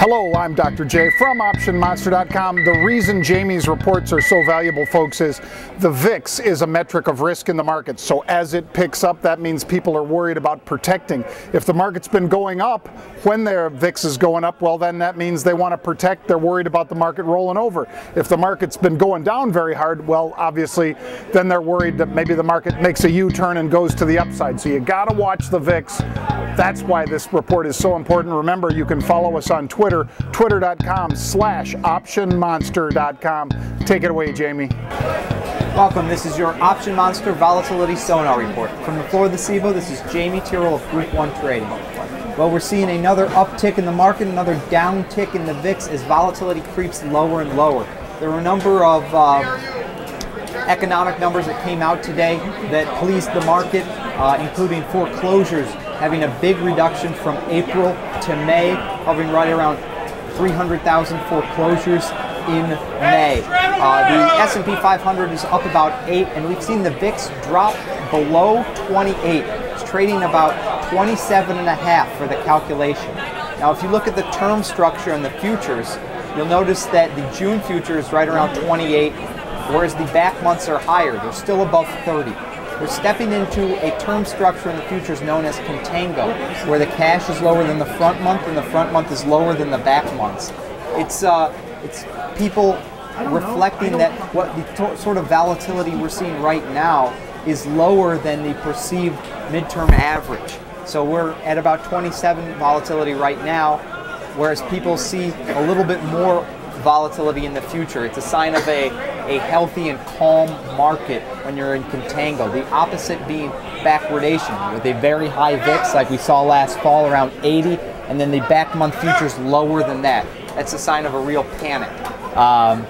Hello, I'm Dr. J from OptionMonster.com. The reason Jamie's reports are so valuable, folks, is the VIX is a metric of risk in the market. So as it picks up, that means people are worried about protecting. If the market's been going up, when their VIX is going up, well, then that means they want to protect. They're worried about the market rolling over. If the market's been going down very hard, well, obviously, then they're worried that maybe the market makes a U-turn and goes to the upside. So you got to watch the VIX. That's why this report is so important. Remember, you can follow us on Twitter Twitter, twitter.com slash optionmonster.com. Take it away, Jamie. Welcome. This is your Option Monster Volatility Sonar Report. From the floor of the CBOE, this is Jamie Tyrrell of Group 1 Trading. Well, we're seeing another uptick in the market, another downtick in the VIX as volatility creeps lower and lower. There were a number of uh, economic numbers that came out today that pleased the market, uh, including foreclosures having a big reduction from April to May, hovering right around 300,000 foreclosures in May. Uh, the S&P 500 is up about 8, and we've seen the VIX drop below 28. It's trading about 27 and a half for the calculation. Now, if you look at the term structure and the futures, you'll notice that the June future is right around 28, whereas the back months are higher. They're still above 30. We're stepping into a term structure in the futures known as contango, where the cash is lower than the front month and the front month is lower than the back months. It's uh, it's people reflecting that what the sort of volatility we're seeing right now is lower than the perceived midterm average. So we're at about 27 volatility right now, whereas people see a little bit more volatility in the future. It's a sign of a, a healthy and calm market when you're in contango. The opposite being backwardation with a very high VIX like we saw last fall around 80 and then the back month futures lower than that. That's a sign of a real panic. Um,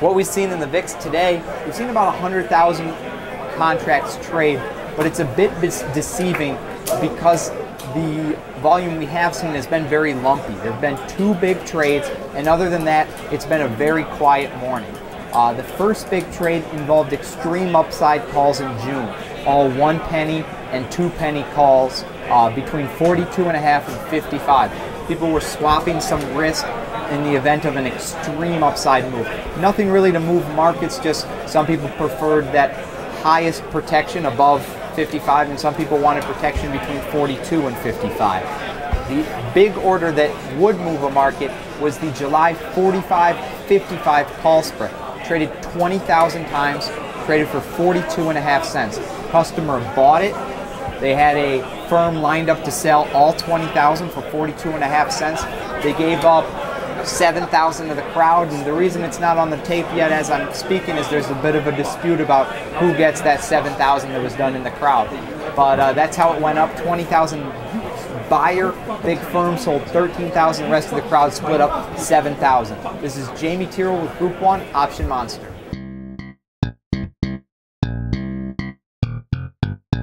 what we've seen in the VIX today, we've seen about 100,000 contracts trade, but it's a bit deceiving because the volume we have seen has been very lumpy. There have been two big trades, and other than that, it's been a very quiet morning. Uh, the first big trade involved extreme upside calls in June, all one penny and two penny calls uh, between 42 and a half and 55. People were swapping some risk in the event of an extreme upside move. Nothing really to move markets, just some people preferred that highest protection above 55, and some people wanted protection between 42 and 55. The big order that would move a market was the July 45-55 call spread. Traded 20,000 times, traded for 42 and a half cents. Customer bought it. They had a firm lined up to sell all 20,000 for 42 and a half cents. They gave up 7,000 of the crowd. And the reason it's not on the tape yet as I'm speaking is there's a bit of a dispute about who gets that 7,000 that was done in the crowd. But uh, that's how it went up 20,000 buyer, big firm sold 13,000, rest of the crowd split up 7,000. This is Jamie Tyrrell with Group 1 Option Monster.